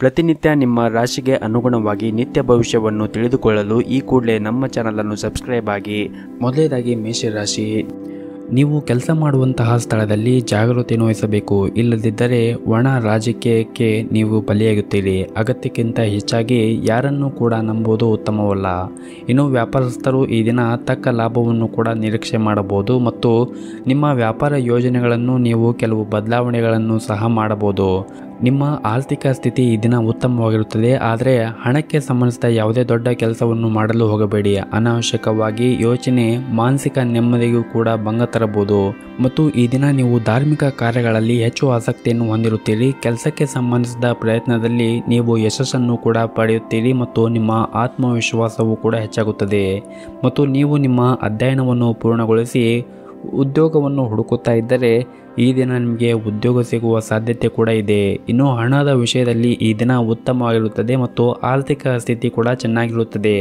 ಪ್ರತಿನಿತ್ಯ ನಿಮ್ಮ ರಾಶಿಗೆ ಅನುಗುಣವಾಗಿ ನಿತ್ಯ ಭವಿಷ್ಯವನ್ನು ತಿಳಿದುಕೊಳ್ಳಲು ಈ ಕೂಡಲೇ ನಮ್ಮ ಚಾನಲನ್ನು ಸಬ್ಸ್ಕ್ರೈಬ್ ಆಗಿ. ಮೊದಲನೇದಾಗಿ ಮೇಷರಾಶಿ ನೀವು ಕೆಲಸ ಮಾಡುವಂತಹ ಸ್ಥಳದಲ್ಲಿ ಜಾಗೃತಿಯನ್ನು ವಹಿಸಬೇಕು ಇಲ್ಲದಿದ್ದರೆ ಒಣ ರಾಜಕೀಯಕ್ಕೆ ನೀವು ಬಲಿಯಾಗುತ್ತೀರಿ. ಅಗತ್ಯಕ್ಕಿಂತ ಹೆಚ್ಚಾಗಿ ಯಾರನ್ನು ಕೂಡ ನಂಬುವುದು ಉತ್ತಮವಲ್ಲ. ಇನ್ನು ವ್ಯಾಪಾರಸ್ಥರು ಈ ದಿನ ತಕ್ಕ ಲಾಭವನ್ನು ಕೂಡ ನಿರೀಕ್ಷೆ ಮಾಡಬಹುದು ಮತ್ತು ನಿಮ್ಮ ವ್ಯಾಪಾರ ಯೋಜನೆಗಳನ್ನು ನೀವು ಕೆಲವು ಬದಲಾವಣೆಗಳನ್ನು ಸಹ ಮಾಡಬಹುದು. ನಿಮ್ಮ ಆರ್ಥಿಕ ಸ್ಥಿತಿ ಈ ದಿನ ಉತ್ತಮವಾಗಿರುತ್ತದೆ, ಆದರೆ ಹಣಕ್ಕೆ ಸಂಬಂಧಿಸಿದ ಯಾವುದೇ ದೊಡ್ಡ ಕೆಲಸವನ್ನು ಮಾಡಲು ಹೋಗಬೇಡಿ. ಅನಾವಶ್ಯಕವಾಗಿ ಯೋಚನೆ, ಮಾನಸಿಕ ನೆಮ್ಮದಿಗೂ ಕೂಡ ಭಂಗ ತರಬಹುದು. ಮತ್ತು ಈ ದಿನ ನೀವು ಧಾರ್ಮಿಕ ಕಾರ್ಯಗಳಲ್ಲಿ ಹೆಚ್ಚು ಆಸಕ್ತಿಯನ್ನು ಹೊಂದಿರುತ್ತೀರಿ. ಕೆಲಸಕ್ಕೆ ಸಂಬಂಧಿಸಿದ ಪ್ರಯತ್ನದಲ್ಲಿ ನೀವು ಯಶಸ್ಸನ್ನು ಕೂಡ ಪಡೆಯುತ್ತೀರಿ ಮತ್ತು ನಿಮ್ಮ ಆತ್ಮವಿಶ್ವಾಸವೂ ಕೂಡ ಹೆಚ್ಚಾಗುತ್ತದೆ. ಮತ್ತು ನೀವು ನಿಮ್ಮ ಅಧ್ಯಯನವನ್ನು ಪೂರ್ಣಗೊಳಿಸಿ ಉದ್ಯೋಗವನ್ನು ಹುಡುಕುತ್ತಾ ಇದ್ದರೆ ಈ ದಿನ ನಿಮಗೆ ಉದ್ಯೋಗ ಸಿಗುವ ಸಾಧ್ಯತೆ ಕೂಡ ಇದೆ. ಇನ್ನು ಹಣದ ವಿಷಯದಲ್ಲಿ ಈ ದಿನ ಉತ್ತಮವಾಗಿರುತ್ತದೆ ಮತ್ತು ಆರ್ಥಿಕ ಸ್ಥಿತಿ ಕೂಡ ಚೆನ್ನಾಗಿರುತ್ತದೆ.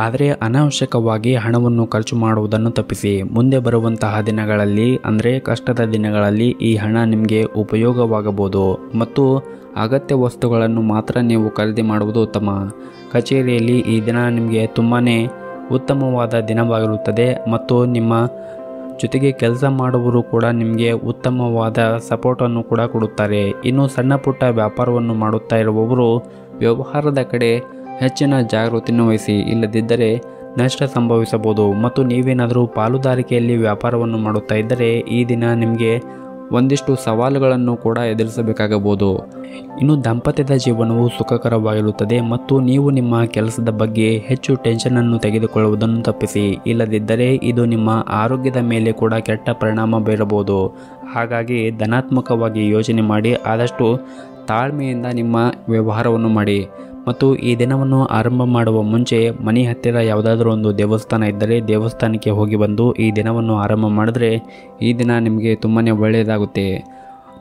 ಆದರೆ ಅನಾವಶ್ಯಕವಾಗಿ ಹಣವನ್ನು ಖರ್ಚು ಮಾಡುವುದನ್ನು ತಪ್ಪಿಸಿ. ಮುಂದೆ ಬರುವಂತಹ ದಿನಗಳಲ್ಲಿ, ಅಂದರೆ ಕಷ್ಟದ ದಿನಗಳಲ್ಲಿ ಈ ಹಣ ನಿಮಗೆ ಉಪಯೋಗವಾಗಬಹುದು ಮತ್ತು ಅಗತ್ಯ ವಸ್ತುಗಳನ್ನು ಮಾತ್ರ ನೀವು ಖರೀದಿ ಮಾಡುವುದು ಉತ್ತಮ. ಕಚೇರಿಯಲ್ಲಿ ಈ ದಿನ ನಿಮಗೆ ತುಂಬಾ ಉತ್ತಮವಾದ ದಿನವಾಗಿರುತ್ತದೆ ಮತ್ತು ನಿಮ್ಮ ಜೊತೆಗೆ ಕೆಲಸ ಮಾಡುವವರು ಕೂಡ ನಿಮಗೆ ಉತ್ತಮವಾದ ಸಪೋರ್ಟನ್ನು ಕೂಡ ಕೊಡುತ್ತಾರೆ. ಇನ್ನು ಸಣ್ಣ ಪುಟ್ಟ ವ್ಯಾಪಾರವನ್ನು ಮಾಡುತ್ತಾ ಇರುವವರು ವ್ಯವಹಾರದ ಕಡೆ ಹೆಚ್ಚಿನ ಜಾಗೃತಿಯನ್ನು ವಹಿಸಿ, ಇಲ್ಲದಿದ್ದರೆ ನಷ್ಟ ಸಂಭವಿಸಬಹುದು. ಮತ್ತು ನೀವೇನಾದರೂ ಪಾಲುದಾರಿಕೆಯಲ್ಲಿ ವ್ಯಾಪಾರವನ್ನು ಮಾಡುತ್ತಾ ಇದ್ದರೆ, ಈ ದಿನ ನಿಮಗೆ ಒಂದಿಷ್ಟು ಸವಾಲುಗಳನ್ನು ಕೂಡ ಎದುರಿಸಬೇಕಾಗಬಹುದು. ಇನ್ನು ದಾಂಪತ್ಯದ ಜೀವನವು ಸುಖಕರವಾಗಿರುತ್ತದೆ ಮತ್ತು ನೀವು ನಿಮ್ಮ ಕೆಲಸದ ಬಗ್ಗೆ ಹೆಚ್ಚು ಟೆನ್ಷನನ್ನು ತೆಗೆದುಕೊಳ್ಳುವುದನ್ನು ತಪ್ಪಿಸಿ. ಇಲ್ಲದಿದ್ದರೆ ಇದು ನಿಮ್ಮ ಆರೋಗ್ಯದ ಮೇಲೆ ಕೂಡ ಕೆಟ್ಟ ಪರಿಣಾಮ ಬೀರಬಹುದು. ಹಾಗಾಗಿ ಧನಾತ್ಮಕವಾಗಿ ಯೋಚನೆ ಮಾಡಿ ಆದಷ್ಟು ತಾಳ್ಮೆಯಿಂದ ನಿಮ್ಮ ವ್ಯವಹಾರವನ್ನು ಮಾಡಿ. ಮತ್ತು ಈ ದಿನವನ್ನು ಆರಂಭ ಮಾಡುವ ಮುಂಚೆ ಮನೆ ಹತ್ತಿರ ಯಾವುದಾದ್ರೂ ಒಂದು ದೇವಸ್ಥಾನ ಇದ್ದರೆ ದೇವಸ್ಥಾನಕ್ಕೆ ಹೋಗಿ ಬಂದು ಈ ದಿನವನ್ನು ಆರಂಭ ಮಾಡಿದ್ರೆ ಈ ದಿನ ನಿಮಗೆ ತುಂಬಾ ಒಳ್ಳೆಯದಾಗುತ್ತೆ.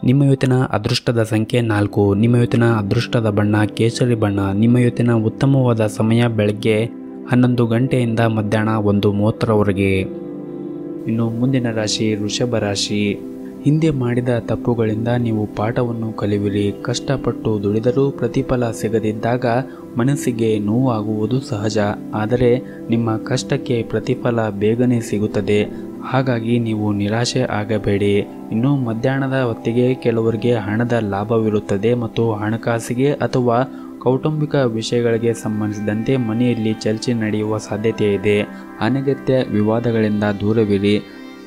ನಿಮ್ಮ ಇವತ್ತಿನ ಅದೃಷ್ಟದ ಸಂಖ್ಯೆ ನಾಲ್ಕು. ನಿಮ್ಮ ಇವತ್ತಿನ ಅದೃಷ್ಟದ ಬಣ್ಣ ಕೇಸರಿ ಬಣ್ಣ. ನಿಮ್ಮ ಇವತ್ತಿನ ಉತ್ತಮವಾದ ಸಮಯ ಬೆಳಗ್ಗೆ ಹನ್ನೊಂದು ಗಂಟೆಯಿಂದ ಮಧ್ಯಾಹ್ನ ಒಂದು ಮೂವತ್ತರವರೆಗೆ. ಇನ್ನು ಮುಂದಿನ ರಾಶಿ ವೃಷಭ ರಾಶಿ. ಹಿಂದೆ ಮಾಡಿದ ತಪ್ಪುಗಳಿಂದ ನೀವು ಪಾಠವನ್ನು ಕಲಿಯುವಿರಿ ಕಷ್ಟಪಟ್ಟು ದುಡಿದರೂ ಪ್ರತಿಫಲ ಸಿಗದಿದ್ದಾಗ ಮನಸ್ಸಿಗೆ ನೋವಾಗುವುದು ಸಹಜ. ಆದರೆ ನಿಮ್ಮ ಕಷ್ಟಕ್ಕೆ ಪ್ರತಿಫಲ ಬೇಗನೆ ಸಿಗುತ್ತದೆ. ಹಾಗಾಗಿ ನೀವು ನಿರಾಶೆ ಆಗಬೇಡಿ. ಇನ್ನು ಮಧ್ಯಾಹ್ನದ ಹೊತ್ತಿಗೆ ಕೆಲವರಿಗೆ ಹಣದ ಲಾಭವಿರುತ್ತದೆ ಮತ್ತು ಹಣಕಾಸಿಗೆ ಅಥವಾ ಕೌಟುಂಬಿಕ ವಿಷಯಗಳಿಗೆ ಸಂಬಂಧಿಸಿದಂತೆ ಮನೆಯಲ್ಲಿ ಚರ್ಚೆ ನಡೆಯುವ ಸಾಧ್ಯತೆ ಇದೆ ಅನಗತ್ಯ ವಿವಾದಗಳಿಂದ ದೂರವಿರಿ.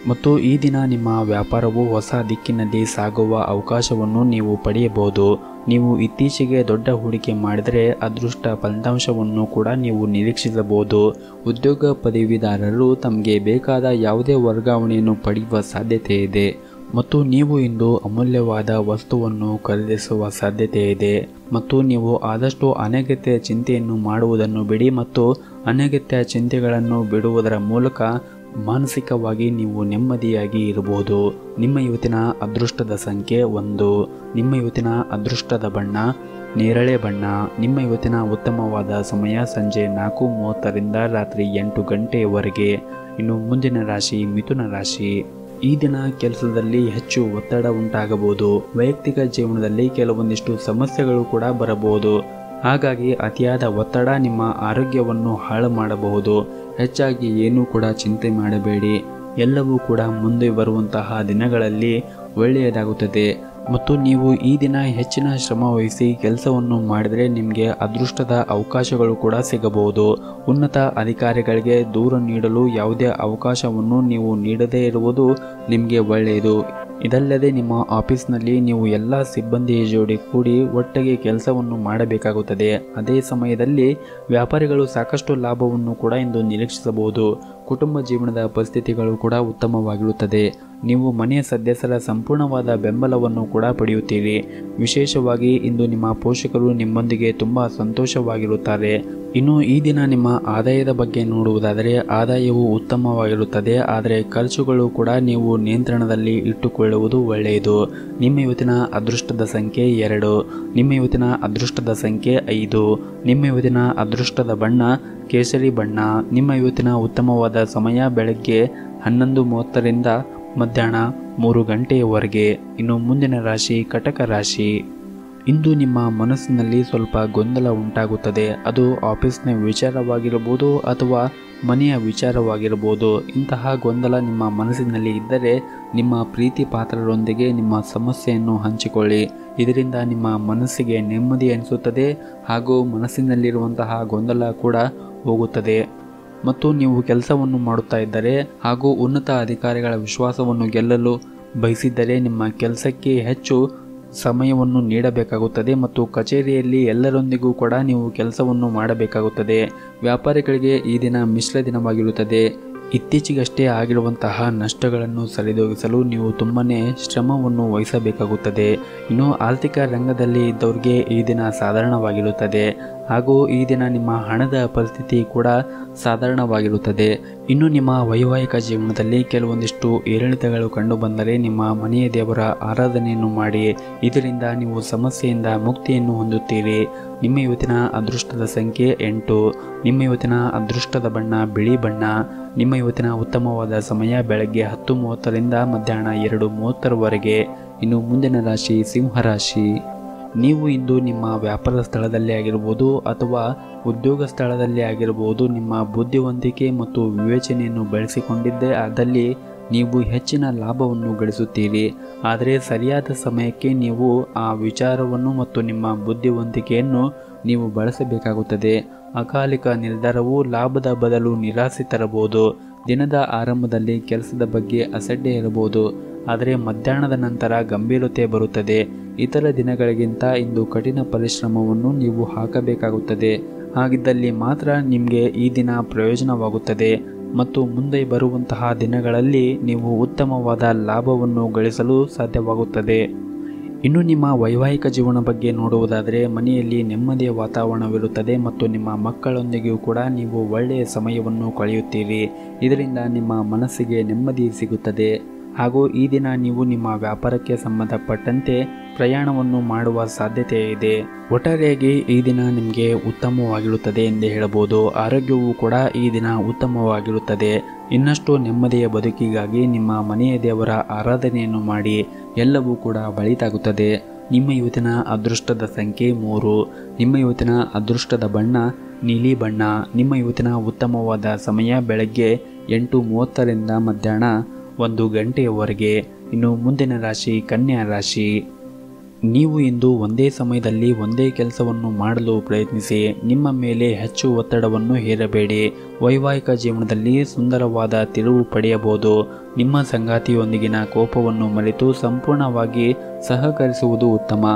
ಮತ್ತು ಈ ದಿನ ನಿಮ್ಮ ವ್ಯಾಪಾರವು ಹೊಸ ದಿಕ್ಕಿನಲ್ಲಿ ಸಾಗುವ ಅವಕಾಶವನ್ನು ನೀವು ಪಡೆಯಬಹುದು. ನೀವು ಇತ್ತೀಚೆಗೆ ದೊಡ್ಡ ಹೂಡಿಕೆ ಮಾಡಿದರೆ ಅದೃಷ್ಟ ಫಲಿತಾಂಶವನ್ನು ಕೂಡ ನೀವು ನಿರೀಕ್ಷಿಸಬಹುದು. ಉದ್ಯೋಗ ಪದವಿದಾರರು ತಮಗೆ ಬೇಕಾದ ಯಾವುದೇ ವರ್ಗಾವಣೆಯನ್ನು ಪಡೆಯುವ ಸಾಧ್ಯತೆ ಇದೆ ಮತ್ತು ನೀವು ಇಂದು ಅಮೂಲ್ಯವಾದ ವಸ್ತುವನ್ನು ಖರೀದಿಸುವ ಸಾಧ್ಯತೆ ಇದೆ ಮತ್ತು ನೀವು ಆದಷ್ಟು ಅನಗತ್ಯ ಚಿಂತೆಯನ್ನು ಮಾಡುವುದನ್ನು ಬಿಡಿ ಮತ್ತು ಅನಗತ್ಯ ಚಿಂತೆಗಳನ್ನು ಬಿಡುವುದರ ಮೂಲಕ ಮಾನಸಿಕವಾಗಿ ನೀವು ನೆಮ್ಮದಿಯಾಗಿ ಇರಬಹುದು. ನಿಮ್ಮ ಇವತ್ತಿನ ಅದೃಷ್ಟದ ಸಂಖ್ಯೆ ಒಂದು. ನಿಮ್ಮ ಇವತ್ತಿನ ಅದೃಷ್ಟದ ಬಣ್ಣ ನೇರಳೆ ಬಣ್ಣ. ನಿಮ್ಮ ಇವತ್ತಿನ ಉತ್ತಮವಾದ ಸಮಯ ಸಂಜೆ ನಾಲ್ಕು ಮೂವತ್ತರಿಂದ ರಾತ್ರಿ ಎಂಟು ಗಂಟೆಯವರೆಗೆ ಇನ್ನು ಮುಂದಿನ ರಾಶಿ ಮಿಥುನ ರಾಶಿ. ಈ ದಿನ ಕೆಲಸದಲ್ಲಿ ಹೆಚ್ಚು ಒತ್ತಡ ಉಂಟಾಗಬಹುದು. ವೈಯಕ್ತಿಕ ಜೀವನದಲ್ಲಿ ಕೆಲವೊಂದಿಷ್ಟು ಸಮಸ್ಯೆಗಳು ಕೂಡ ಬರಬಹುದು. ಹಾಗಾಗಿ ಅತಿಯಾದ ಒತ್ತಡ ನಿಮ್ಮ ಆರೋಗ್ಯವನ್ನು ಹಾಳು ಮಾಡಬಹುದು. ಹೆಚ್ಚಾಗಿ ಏನೂ ಕೂಡ ಚಿಂತೆ ಮಾಡಬೇಡಿ. ಎಲ್ಲವೂ ಕೂಡ ಮುಂದೆ ಬರುವಂತಹ ದಿನಗಳಲ್ಲಿ ಒಳ್ಳೆಯದಾಗುತ್ತದೆ. ಮತ್ತು ನೀವು ಈ ದಿನ ಹೆಚ್ಚಿನ ಶ್ರಮ ವಹಿಸಿ ಕೆಲಸವನ್ನು ಮಾಡಿದರೆ ನಿಮಗೆ ಅದೃಷ್ಟದ ಅವಕಾಶಗಳು ಕೂಡ ಸಿಗಬಹುದು. ಉನ್ನತ ಅಧಿಕಾರಿಗಳಿಗೆ ದೂರ ನೀಡಲು ಯಾವುದೇ ಅವಕಾಶವನ್ನು ನೀವು ನೀಡದೇ ಇರುವುದು ನಿಮಗೆ ಒಳ್ಳೆಯದು. ಇದಲ್ಲದೆ ನಿಮ್ಮ ಆಫೀಸ್ನಲ್ಲಿ ನೀವು ಎಲ್ಲ ಸಿಬ್ಬಂದಿಯ ಜೋಡಿ ಕೂಡಿ ಒಟ್ಟಿಗೆ ಕೆಲಸವನ್ನು ಮಾಡಬೇಕಾಗುತ್ತದೆ. ಅದೇ ಸಮಯದಲ್ಲಿ ವ್ಯಾಪಾರಿಗಳು ಸಾಕಷ್ಟು ಲಾಭವನ್ನು ಕೂಡ ಇಂದು ನಿರೀಕ್ಷಿಸಬಹುದು. ಕುಟುಂಬ ಜೀವನದ ಪರಿಸ್ಥಿತಿಗಳು ಕೂಡ ಉತ್ತಮವಾಗಿರುತ್ತದೆ. ನೀವು ಮನೆಯ ಸದಸ್ಯರ ಸಂಪೂರ್ಣವಾದ ಬೆಂಬಲವನ್ನು ಕೂಡ ಪಡೆಯುತ್ತೀರಿ. ವಿಶೇಷವಾಗಿ ಇಂದು ನಿಮ್ಮ ಪೋಷಕರು ನಿಮ್ಮೊಂದಿಗೆ ತುಂಬ ಸಂತೋಷವಾಗಿರುತ್ತಾರೆ. ಇನ್ನು ಈ ದಿನ ನಿಮ್ಮ ಆದಾಯದ ಬಗ್ಗೆ ನೋಡುವುದಾದರೆ ಆದಾಯವು ಉತ್ತಮವಾಗಿರುತ್ತದೆ, ಆದರೆ ಖರ್ಚುಗಳು ಕೂಡ ನೀವು ನಿಯಂತ್ರಣದಲ್ಲಿ ಇಟ್ಟುಕೊಳ್ಳುವುದು ಒಳ್ಳೆಯದು. ನಿಮ್ಮ ಇವತ್ತಿನ ಅದೃಷ್ಟದ ಸಂಖ್ಯೆ ಎರಡು. ನಿಮ್ಮ ಇವತ್ತಿನ ಅದೃಷ್ಟದ ಸಂಖ್ಯೆ ಐದು. ನಿಮ್ಮ ಇವತ್ತಿನ ಅದೃಷ್ಟದ ಬಣ್ಣ ಕೇಸರಿ ಬಣ್ಣ. ನಿಮ್ಮ ಇವತ್ತಿನ ಉತ್ತಮವಾದ ಸಮಯ ಬೆಳಗ್ಗೆ ಹನ್ನೊಂದು ಮೂವತ್ತರಿಂದ ಮಧ್ಯಾಹ್ನ ಮೂರು ಗಂಟೆಯವರೆಗೆ. ಇನ್ನು ಮುಂದಿನ ರಾಶಿ ಕಟಕ ರಾಶಿ. ಇಂದು ನಿಮ್ಮ ಮನಸ್ಸಿನಲ್ಲಿ ಸ್ವಲ್ಪ ಗೊಂದಲ ಉಂಟಾಗುತ್ತದೆ. ಅದು ಆಫೀಸ್ನ ವಿಚಾರವಾಗಿರಬಹುದು ಅಥವಾ ಮನೆಯ ವಿಚಾರವಾಗಿರಬಹುದು ಇಂತಹ ಗೊಂದಲ ನಿಮ್ಮ ಮನಸ್ಸಿನಲ್ಲಿ ಇದ್ದರೆ ನಿಮ್ಮ ಪ್ರೀತಿ ಪಾತ್ರರೊಂದಿಗೆ ನಿಮ್ಮ ಸಮಸ್ಯೆಯನ್ನು ಹಂಚಿಕೊಳ್ಳಿ. ಇದರಿಂದ ನಿಮ್ಮ ಮನಸ್ಸಿಗೆ ನೆಮ್ಮದಿ ಅನಿಸುತ್ತದೆ ಹಾಗೂ ಮನಸ್ಸಿನಲ್ಲಿರುವಂತಹ ಗೊಂದಲ ಕೂಡ ಹೋಗುತ್ತದೆ. ಮತ್ತು ನೀವು ಕೆಲಸವನ್ನು ಮಾಡುತ್ತಾ ಇದ್ದರೆ ಹಾಗೂ ಉನ್ನತ ಅಧಿಕಾರಿಗಳ ವಿಶ್ವಾಸವನ್ನು ಗೆಲ್ಲಲು ಬಯಸಿದ್ದರೆ ನಿಮ್ಮ ಕೆಲಸಕ್ಕೆ ಹೆಚ್ಚು ಸಮಯವನ್ನು ನೀಡಬೇಕಾಗುತ್ತದೆ ಮತ್ತು ಕಚೇರಿಯಲ್ಲಿ ಎಲ್ಲರೊಂದಿಗೂ ಕೂಡ ನೀವು ಕೆಲಸವನ್ನು ಮಾಡಬೇಕಾಗುತ್ತದೆ. ವ್ಯಾಪಾರಿಗಳಿಗೆ ಈ ದಿನ ಮಿಶ್ರ ದಿನವಾಗಿರುತ್ತದೆ. ಇತ್ತೀಚೆಗಷ್ಟೇ ಆಗಿರುವಂತಹ ನಷ್ಟಗಳನ್ನು ಸರಿದೂಗಿಸಲು ನೀವು ತುಂಬನೇ ಶ್ರಮವನ್ನು ವಹಿಸಬೇಕಾಗುತ್ತದೆ. ಇನ್ನು ಆರ್ಥಿಕ ರಂಗದಲ್ಲಿ ಇದ್ದವ್ರಿಗೆ ಈ ದಿನ ಸಾಧಾರಣವಾಗಿರುತ್ತದೆ. ಹಾಗೂ ಈ ದಿನ ನಿಮ್ಮ ಹಣದ ಪರಿಸ್ಥಿತಿ ಕೂಡ ಸಾಧಾರಣವಾಗಿರುತ್ತದೆ. ಇನ್ನು ನಿಮ್ಮ ವೈವಾಹಿಕ ಜೀವನದಲ್ಲಿ ಕೆಲವೊಂದಿಷ್ಟು ಏರಿಳಿತಗಳು ಕಂಡುಬಂದರೆ ನಿಮ್ಮ ಮನೆಯ ದೇವರ ಆರಾಧನೆಯನ್ನು ಮಾಡಿ, ಇದರಿಂದ ನೀವು ಸಮಸ್ಯೆಯಿಂದ ಮುಕ್ತಿಯನ್ನು ಹೊಂದುತ್ತೀರಿ. ನಿಮ್ಮ ಇವತ್ತಿನ ಅದೃಷ್ಟದ ಸಂಖ್ಯೆ ಎಂಟು. ನಿಮ್ಮ ಇವತ್ತಿನ ಅದೃಷ್ಟದ ಬಣ್ಣ ಬಿಳಿ ಬಣ್ಣ. ನಿಮ್ಮ ಇವತ್ತಿನ ಉತ್ತಮವಾದ ಸಮಯ ಬೆಳಗ್ಗೆ ಹತ್ತು ಮೂವತ್ತರಿಂದ ಮಧ್ಯಾಹ್ನ ಎರಡು ಮೂವತ್ತರವರೆಗೆ. ಇನ್ನು ಮುಂದಿನ ರಾಶಿ ಸಿಂಹ ರಾಶಿ. ನೀವು ಇಂದು ನಿಮ್ಮ ವ್ಯಾಪಾರ ಸ್ಥಳದಲ್ಲಿ ಆಗಿರ್ಬೋದು ಅಥವಾ ಉದ್ಯೋಗ ಸ್ಥಳದಲ್ಲಿ ಆಗಿರ್ಬೋದು ನಿಮ್ಮ ಬುದ್ಧಿವಂತಿಕೆ ಮತ್ತು ವಿವೇಚನೆಯನ್ನು ಬಳಸಿಕೊಂಡಿದ್ದೇ, ಆದಲ್ಲಿ ನೀವು ಹೆಚ್ಚಿನ ಲಾಭವನ್ನು ಗಳಿಸುತ್ತೀರಿ. ಆದರೆ ಸರಿಯಾದ ಸಮಯಕ್ಕೆ ನೀವು ಆ ವಿಚಾರವನ್ನು ಮತ್ತು ನಿಮ್ಮ ಬುದ್ಧಿವಂತಿಕೆಯನ್ನು ನೀವು ಬಳಸಬೇಕಾಗುತ್ತದೆ. ಅಕಾಲಿಕ ನಿರ್ಧಾರವು ಲಾಭದ ಬದಲು ನಿರಾಸೆ ತರಬಹುದು. ದಿನದ ಆರಂಭದಲ್ಲಿ ಕೆಲಸದ ಬಗ್ಗೆ ಅಸಡ್ಡೆ ಇರಬಹುದು. ಆದರೆ ಮಧ್ಯಾಹ್ನದ ನಂತರ ಗಂಭೀರತೆ ಬರುತ್ತದೆ. ಇತರ ದಿನಗಳಿಗಿಂತ ಇಂದು ಕಠಿಣ ಪರಿಶ್ರಮವನ್ನು ನೀವು ಹಾಕಬೇಕಾಗುತ್ತದೆ. ಹಾಗಿದ್ದಲ್ಲಿ ಮಾತ್ರ ನಿಮಗೆ ಈ ದಿನ ಪ್ರಯೋಜನವಾಗುತ್ತದೆ. ಮತ್ತು ಮುಂದೆ ಬರುವಂತಹ ದಿನಗಳಲ್ಲಿ ನೀವು ಉತ್ತಮವಾದ ಲಾಭವನ್ನು ಗಳಿಸಲು ಸಾಧ್ಯವಾಗುತ್ತದೆ. ಇನ್ನು ನಿಮ್ಮ ವೈವಾಹಿಕ ಜೀವನ ಬಗ್ಗೆ ನೋಡುವುದಾದರೆ, ಮನೆಯಲ್ಲಿ ನೆಮ್ಮದಿಯ ವಾತಾವರಣವಿರುತ್ತದೆ ಮತ್ತು ನಿಮ್ಮ ಮಕ್ಕಳೊಂದಿಗೂ ಕೂಡ ನೀವು ಒಳ್ಳೆಯ ಸಮಯವನ್ನು ಕಳೆಯುತ್ತೀರಿ. ಇದರಿಂದ ನಿಮ್ಮ ಮನಸ್ಸಿಗೆ ನೆಮ್ಮದಿ ಸಿಗುತ್ತದೆ. ಹಾಗೂ ಈ ದಿನ ನೀವು ನಿಮ್ಮ ವ್ಯಾಪಾರಕ್ಕೆ ಸಂಬಂಧಪಟ್ಟಂತೆ ಪ್ರಯಾಣವನ್ನು ಮಾಡುವ ಸಾಧ್ಯತೆ ಇದೆ. ಒಟ್ಟಾರೆಯಾಗಿ ಈ ದಿನ ನಿಮಗೆ ಉತ್ತಮವಾಗಿರುತ್ತದೆ ಎಂದೇ ಹೇಳಬಹುದು. ಆರೋಗ್ಯವು ಕೂಡ ಈ ದಿನ ಉತ್ತಮವಾಗಿರುತ್ತದೆ. ಇನ್ನಷ್ಟು ನೆಮ್ಮದಿಯ ಬದುಕಿಗಾಗಿ ನಿಮ್ಮ ಮನೆಯ ದೇವರ ಆರಾಧನೆಯನ್ನು ಮಾಡಿ ಎಲ್ಲವೂ ಕೂಡ ಬಳಿತಾಗುತ್ತದೆ ನಿಮ್ಮ ಇವತ್ತಿನ ಅದೃಷ್ಟದ ಸಂಖ್ಯೆ ಮೂರು. ನಿಮ್ಮ ಇವತ್ತಿನ ಅದೃಷ್ಟದ ಬಣ್ಣ ನೀಲಿ ಬಣ್ಣ. ನಿಮ್ಮ ಇವತ್ತಿನ ಉತ್ತಮವಾದ ಸಮಯ ಬೆಳಗ್ಗೆ ಎಂಟು ಮೂವತ್ತರಿಂದ ಮಧ್ಯಾಹ್ನ ಒಂದು ಗಂಟೆಯವರೆಗೆ. ಇನ್ನು ಮುಂದಿನ ರಾಶಿ ಕನ್ಯಾ ರಾಶಿ. ನೀವು ಇಂದು ಒಂದೇ ಸಮಯದಲ್ಲಿ ಒಂದೇ ಕೆಲಸವನ್ನು ಮಾಡಲು ಪ್ರಯತ್ನಿಸಿ, ನಿಮ್ಮ ಮೇಲೆ ಹೆಚ್ಚು ಒತ್ತಡವನ್ನು ಹೇರಬೇಡಿ. ವೈವಾಹಿಕ ಜೀವನದಲ್ಲಿ ಸುಂದರವಾದ ತಿರುವು ಪಡೆಯಬಹುದು. ನಿಮ್ಮ ಸಂಗಾತಿಯೊಂದಿಗಿನ ಕೋಪವನ್ನು ಮರೆತು ಸಂಪೂರ್ಣವಾಗಿ ಸಹಕರಿಸುವುದು ಉತ್ತಮ.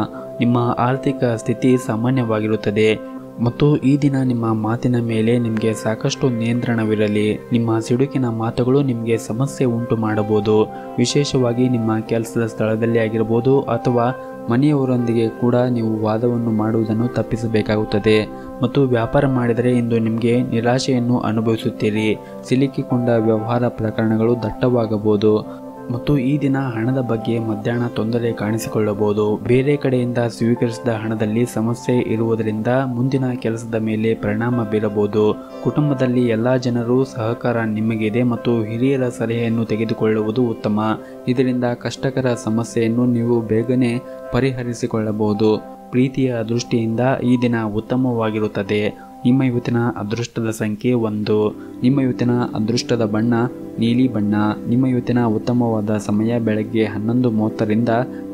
ನಿಮ್ಮ ಆರ್ಥಿಕ ಸ್ಥಿತಿ ಸಾಮಾನ್ಯವಾಗಿರುತ್ತದೆ. ಮತ್ತು ಈ ದಿನ ನಿಮ್ಮ ಮಾತಿನ ಮೇಲೆ ನಿಮಗೆ ಸಾಕಷ್ಟು ನಿಯಂತ್ರಣವಿರಲಿ. ನಿಮ್ಮ ಸಿಡುಕಿನ ಮಾತುಗಳು ನಿಮಗೆ ಸಮಸ್ಯೆ ಉಂಟು ಮಾಡಬಹುದು. ವಿಶೇಷವಾಗಿ ನಿಮ್ಮ ಕೆಲಸದ ಸ್ಥಳದಲ್ಲಿ ಆಗಿರಬಹುದು ಅಥವಾ ಮನೆಯವರೊಂದಿಗೆ ಕೂಡ ನೀವು ವಾದವನ್ನು ಮಾಡುವುದನ್ನು ತಪ್ಪಿಸಬೇಕಾಗುತ್ತದೆ. ಮತ್ತು ವ್ಯಾಪಾರ ಮಾಡಿದರೆ ಇಂದು ನಿಮಗೆ ನಿರಾಶೆಯನ್ನು ಅನುಭವಿಸುತ್ತೀರಿ. ಸಿಲುಕಿಕೊಂಡ ವ್ಯವಹಾರ ಪ್ರಕರಣಗಳು ದಟ್ಟವಾಗಬಹುದು. ಮತ್ತು ಈ ದಿನ ಹಣದ ಬಗ್ಗೆ ಮಧ್ಯಾಹ್ನ ತೊಂದರೆ ಕಾಣಿಸಿಕೊಳ್ಳಬಹುದು. ಬೇರೆ ಕಡೆಯಿಂದ ಸ್ವೀಕರಿಸಿದ ಹಣದಲ್ಲಿ ಸಮಸ್ಯೆ ಇರುವುದರಿಂದ ಮುಂದಿನ ಕೆಲಸದ ಮೇಲೆ ಪರಿಣಾಮ ಬೀರಬಹುದು. ಕುಟುಂಬದಲ್ಲಿ ಎಲ್ಲ ಜನರು ಸಹಕಾರ ನಿಮಗಿದೆ ಮತ್ತು ಹಿರಿಯರ ಸಲಹೆಯನ್ನು ತೆಗೆದುಕೊಳ್ಳುವುದು ಉತ್ತಮ. ಇದರಿಂದ ಕಷ್ಟಕರ ಸಮಸ್ಯೆಯನ್ನು ನೀವು ಬೇಗನೆ ಪರಿಹರಿಸಿಕೊಳ್ಳಬಹುದು. ಪ್ರೀತಿಯ ದೃಷ್ಟಿಯಿಂದ ಈ ದಿನ ಉತ್ತಮವಾಗಿರುತ್ತದೆ. ನಿಮ್ಮ ಇವತ್ತಿನ ಅದೃಷ್ಟದ ಸಂಖ್ಯೆ ಒಂದು. ನಿಮ್ಮ ಇವತ್ತಿನ ಅದೃಷ್ಟದ ಬಣ್ಣ ನೀಲಿ ಬಣ್ಣ. ನಿಮ್ಮ ಇವತ್ತಿನ ಉತ್ತಮವಾದ ಸಮಯ ಬೆಳಗ್ಗೆ ಹನ್ನೊಂದು ಮೂವತ್ತರಿಂದ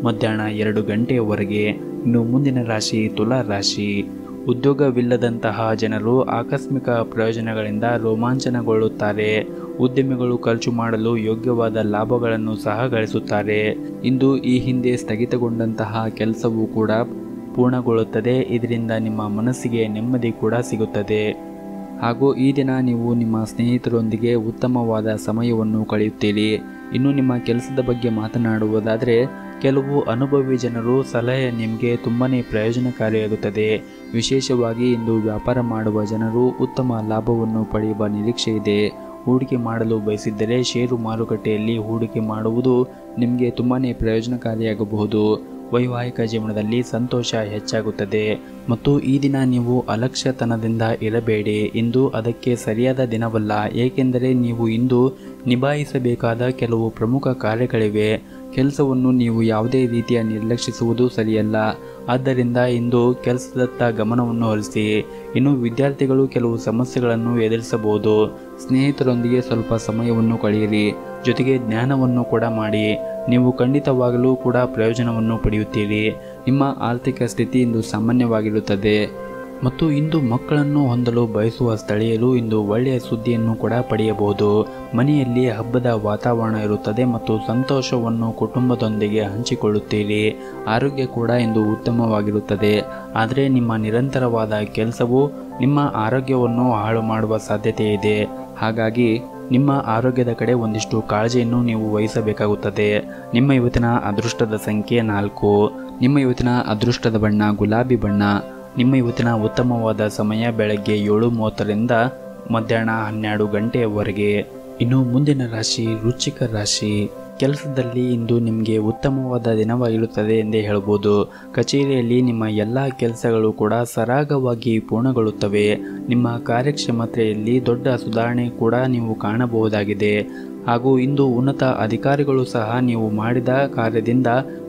ಮಧ್ಯಾಹ್ನ ಎರಡು ಗಂಟೆಯವರೆಗೆ. ಇನ್ನು ಮುಂದಿನ ರಾಶಿ ತುಲಾ ರಾಶಿ. ಉದ್ಯೋಗವಿಲ್ಲದಂತಹ ಜನರು ಆಕಸ್ಮಿಕ ಪ್ರಯೋಜನಗಳಿಂದ ರೋಮಾಂಚನಗೊಳ್ಳುತ್ತಾರೆ. ಉದ್ಯಮಿಗಳು ಖರ್ಚು ಮಾಡಲು ಯೋಗ್ಯವಾದ ಲಾಭಗಳನ್ನು ಸಹ ಗಳಿಸುತ್ತಾರೆ. ಇಂದು ಈ ಹಿಂದೆ ಸ್ಥಗಿತಗೊಂಡಂತಹ ಕೆಲಸವೂ ಕೂಡ ಪೂರ್ಣಗೊಳ್ಳುತ್ತದೆ. ಇದರಿಂದ ನಿಮ್ಮ ಮನಸ್ಸಿಗೆ ನೆಮ್ಮದಿ ಕೂಡ ಸಿಗುತ್ತದೆ. ಹಾಗೂ ಈ ದಿನ ನೀವು ನಿಮ್ಮ ಸ್ನೇಹಿತರೊಂದಿಗೆ ಉತ್ತಮವಾದ ಸಮಯವನ್ನು ಕಳೆಯುತ್ತೀರಿ. ಇನ್ನು ನಿಮ್ಮ ಕೆಲಸದ ಬಗ್ಗೆ ಮಾತನಾಡುವುದಾದರೆ, ಕೆಲವು ಅನುಭವಿ ಜನರು ಸಲಹೆ ನಿಮಗೆ ತುಂಬಾ ಪ್ರಯೋಜನಕಾರಿಯಾಗುತ್ತದೆ. ವಿಶೇಷವಾಗಿ ಇಂದು ವ್ಯಾಪಾರ ಮಾಡುವ ಜನರು ಉತ್ತಮ ಲಾಭವನ್ನು ಪಡೆಯುವ ನಿರೀಕ್ಷೆ ಇದೆ. ಹೂಡಿಕೆ ಮಾಡಲು ಬಯಸಿದ್ದರೆ ಷೇರು ಮಾರುಕಟ್ಟೆಯಲ್ಲಿ ಹೂಡಿಕೆ ಮಾಡುವುದು ನಿಮಗೆ ತುಂಬಾ ಪ್ರಯೋಜನಕಾರಿಯಾಗಬಹುದು. ವೈವಾಹಿಕ ಜೀವನದಲ್ಲಿ ಸಂತೋಷ ಹೆಚ್ಚಾಗುತ್ತದೆ ಮತ್ತು ಈ ದಿನ ನೀವು ಅಲಕ್ಷ್ಯತನದಿಂದ ಇರಬೇಡಿ ಇಂದು ಅದಕ್ಕೆ ಸರಿಯಾದ ದಿನವಲ್ಲ, ಏಕೆಂದರೆ ನೀವು ಇಂದು ನಿಭಾಯಿಸಬೇಕಾದ ಕೆಲವು ಪ್ರಮುಖ ಕಾರ್ಯಗಳಿವೆ. ಕೆಲಸವನ್ನು ನೀವು ಯಾವುದೇ ರೀತಿಯ ನಿರ್ಲಕ್ಷಿಸುವುದು ಸರಿಯಲ್ಲ. ಆದ್ದರಿಂದ ಇಂದು ಕೆಲಸದತ್ತ ಗಮನವನ್ನು ಹರಿಸಿ. ಇನ್ನು ವಿದ್ಯಾರ್ಥಿಗಳು ಕೆಲವು ಸಮಸ್ಯೆಗಳನ್ನು ಎದುರಿಸಬಹುದು. ಸ್ನೇಹಿತರೊಂದಿಗೆ ಸ್ವಲ್ಪ ಸಮಯವನ್ನು ಕಳೆಯಿರಿ. ಜೊತೆಗೆ ಜ್ಞಾನವನ್ನು ಕೂಡ ಮಾಡಿ. ನೀವು ಖಂಡಿತವಾಗಲೂ ಕೂಡ ಪ್ರಯೋಜನವನ್ನು ಪಡೆಯುತ್ತೀರಿ. ನಿಮ್ಮ ಆರ್ಥಿಕ ಸ್ಥಿತಿ ಇಂದು ಸಾಮಾನ್ಯವಾಗಿರುತ್ತದೆ. ಮತ್ತು ಇಂದು ಮಕ್ಕಳನ್ನು ಹೊಂದಲು ಬಯಸುವ ಸ್ಥಳೀಯರು ಇಂದು ಒಳ್ಳೆಯ ಸುದ್ದಿಯನ್ನು ಕೂಡ ಪಡೆಯಬಹುದು. ಮನೆಯಲ್ಲಿ ಹಬ್ಬದ ವಾತಾವರಣ ಇರುತ್ತದೆ ಮತ್ತು ಸಂತೋಷವನ್ನು ಕುಟುಂಬದೊಂದಿಗೆ ಹಂಚಿಕೊಳ್ಳುತ್ತೀರಿ. ಆರೋಗ್ಯ ಕೂಡ ಇಂದು ಉತ್ತಮವಾಗಿರುತ್ತದೆ. ಆದರೆ ನಿಮ್ಮ ನಿರಂತರವಾದ ಕೆಲಸವು ನಿಮ್ಮ ಆರೋಗ್ಯವನ್ನು ಹಾಳು ಮಾಡುವ ಸಾಧ್ಯತೆ ಇದೆ ಹಾಗಾಗಿ ನಿಮ್ಮ ಆರೋಗ್ಯದ ಕಡೆ ಒಂದಿಷ್ಟು ಕಾಳಜಿಯನ್ನು ನೀವು ವಹಿಸಬೇಕಾಗುತ್ತದೆ. ನಿಮ್ಮ ಇವತ್ತಿನ ಅದೃಷ್ಟದ ಸಂಖ್ಯೆ ನಾಲ್ಕು. ನಿಮ್ಮ ಇವತ್ತಿನ ಅದೃಷ್ಟದ ಬಣ್ಣ ಗುಲಾಬಿ ಬಣ್ಣ. ನಿಮ್ಮ ಇವತ್ತಿನ ಉತ್ತಮವಾದ ಸಮಯ ಬೆಳಗ್ಗೆ ಏಳು ಮೂವತ್ತರಿಂದ ಮಧ್ಯಾಹ್ನ ಹನ್ನೆರಡು ಗಂಟೆಯವರೆಗೆ ಇನ್ನು ಮುಂದಿನ ರಾಶಿ ರುಚಿಕ ರಾಶಿ. ಕೆಲಸದಲ್ಲಿ ಇಂದು ನಿಮಗೆ ಉತ್ತಮವಾದ ದಿನವಾಗಿರುತ್ತದೆ ಎಂದೇ ಹೇಳ್ಬೋದು. ಕಚೇರಿಯಲ್ಲಿ ನಿಮ್ಮ ಎಲ್ಲ ಕೆಲಸಗಳು ಕೂಡ ಸರಾಗವಾಗಿ ಪೂರ್ಣಗೊಳ್ಳುತ್ತವೆ. ನಿಮ್ಮ ಕಾರ್ಯಕ್ಷಮತೆಯಲ್ಲಿ ದೊಡ್ಡ ಸುಧಾರಣೆ ಕೂಡ ನೀವು ಕಾಣಬಹುದಾಗಿದೆ. ಹಾಗೂ ಇಂದು ಉನ್ನತ ಅಧಿಕಾರಿಗಳು ಸಹ ನೀವು ಮಾಡಿದ ಕಾರ್ಯದಿಂದ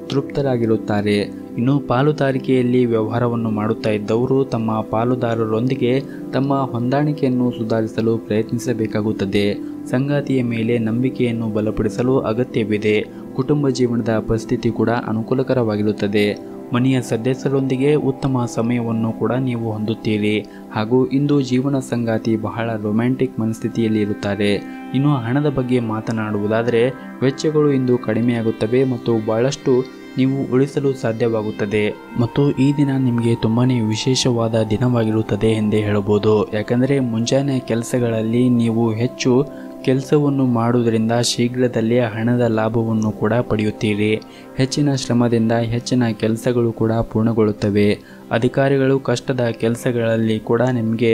ತೃಪ್ತರಾಗಿರುತ್ತಾರೆ. ಇನ್ನು ಪಾಲುದಾರಿಕೆಯಲ್ಲಿ ವ್ಯವಹಾರವನ್ನು ಮಾಡುತ್ತಾ ಇದ್ದವರು ತಮ್ಮ ಪಾಲುದಾರರೊಂದಿಗೆ ತಮ್ಮ ಹೊಂದಾಣಿಕೆಯನ್ನು ಸುಧಾರಿಸಲು ಪ್ರಯತ್ನಿಸಬೇಕಾಗುತ್ತದೆ. ಸಂಗಾತಿಯ ಮೇಲೆ ನಂಬಿಕೆಯನ್ನು ಬಲಪಡಿಸಲು ಅಗತ್ಯವಿದೆ. ಕುಟುಂಬ ಜೀವನದ ಪರಿಸ್ಥಿತಿ ಕೂಡ ಅನುಕೂಲಕರವಾಗಿರುತ್ತದೆ. ಮನೆಯ ಸದಸ್ಯರೊಂದಿಗೆ ಉತ್ತಮ ಸಮಯವನ್ನು ಕೂಡ ನೀವು ಹೊಂದುತ್ತೀರಿ. ಹಾಗೂ ಇಂದು ಜೀವನ ಸಂಗಾತಿ ಬಹಳ ರೊಮ್ಯಾಂಟಿಕ್ ಮನಸ್ಥಿತಿಯಲ್ಲಿ ಇರುತ್ತಾರೆ. ಇನ್ನು ಹಣದ ಬಗ್ಗೆ ಮಾತನಾಡುವುದಾದರೆ, ವೆಚ್ಚಗಳು ಇಂದು ಕಡಿಮೆಯಾಗುತ್ತವೆ ಮತ್ತು ಬಹಳಷ್ಟು ನೀವು ಉಳಿಸಲು ಸಾಧ್ಯವಾಗುತ್ತದೆ. ಮತ್ತು ಈ ದಿನ ನಿಮಗೆ ತುಂಬಾ ವಿಶೇಷವಾದ ದಿನವಾಗಿರುತ್ತದೆ ಎಂದೇ ಹೇಳಬಹುದು. ಯಾಕಂದರೆ ಮುಂಜಾನೆ ಕೆಲಸಗಳಲ್ಲಿ ನೀವು ಹೆಚ್ಚು ಕೆಲಸವನ್ನು ಮಾಡುವುದರಿಂದ ಶೀಘ್ರದಲ್ಲೇ ಹಣದ ಲಾಭವನ್ನು ಕೂಡ ಪಡೆಯುತ್ತೀರಿ. ಹೆಚ್ಚಿನ ಶ್ರಮದಿಂದ ಹೆಚ್ಚಿನ ಕೆಲಸಗಳು ಕೂಡ ಪೂರ್ಣಗೊಳ್ಳುತ್ತವೆ. ಅಧಿಕಾರಿಗಳು ಕಷ್ಟದ ಕೆಲಸಗಳಲ್ಲಿ ಕೂಡ ನಿಮಗೆ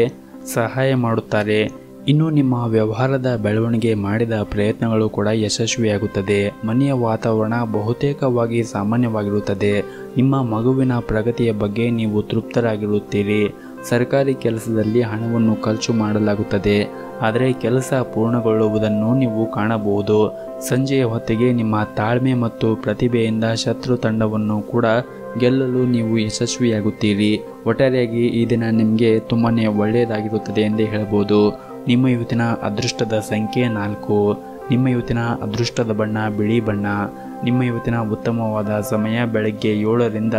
ಸಹಾಯ ಮಾಡುತ್ತಾರೆ. ಇನ್ನು ನಿಮ್ಮ ವ್ಯವಹಾರದ ಬೆಳವಣಿಗೆ ಮಾಡಿದ ಪ್ರಯತ್ನಗಳು ಕೂಡ ಯಶಸ್ವಿಯಾಗುತ್ತದೆ. ಮನೆಯ ವಾತಾವರಣ ಬಹುತೇಕವಾಗಿ ಸಾಮಾನ್ಯವಾಗಿರುತ್ತದೆ. ನಿಮ್ಮ ಮಗುವಿನ ಪ್ರಗತಿಯ ಬಗ್ಗೆ ನೀವು ತೃಪ್ತರಾಗಿರುತ್ತೀರಿ. ಸರ್ಕಾರಿ ಕೆಲಸದಲ್ಲಿ ಹಣವನ್ನು ಖರ್ಚು ಮಾಡಲಾಗುತ್ತದೆ. ಆದರೆ ಕೆಲಸ ಪೂರ್ಣಗೊಳ್ಳುವುದನ್ನು ನೀವು ಕಾಣಬಹುದು. ಸಂಜೆಯ ಹೊತ್ತಿಗೆ ನಿಮ್ಮ ತಾಳ್ಮೆ ಮತ್ತು ಪ್ರತಿಭೆಯಿಂದ ಶತ್ರು ತಂಡವನ್ನು ಕೂಡ ಗೆಲ್ಲಲು ನೀವು ಯಶಸ್ವಿಯಾಗುತ್ತೀರಿ. ಒಟ್ಟಾರೆಯಾಗಿ ಈ ದಿನ ನಿಮಗೆ ತುಂಬಾ ಒಳ್ಳೆಯದಾಗಿರುತ್ತದೆ ಎಂದೇ ಹೇಳಬಹುದು. ನಿಮ್ಮ ಇವತ್ತಿನ ಅದೃಷ್ಟದ ಸಂಖ್ಯೆ ನಾಲ್ಕು. ನಿಮ್ಮ ಇವತ್ತಿನ ಅದೃಷ್ಟದ ಬಣ್ಣ ಬಿಳಿ ಬಣ್ಣ. ನಿಮ್ಮ ಇವತ್ತಿನ ಉತ್ತಮವಾದ ಸಮಯ ಬೆಳಗ್ಗೆ ಏಳರಿಂದ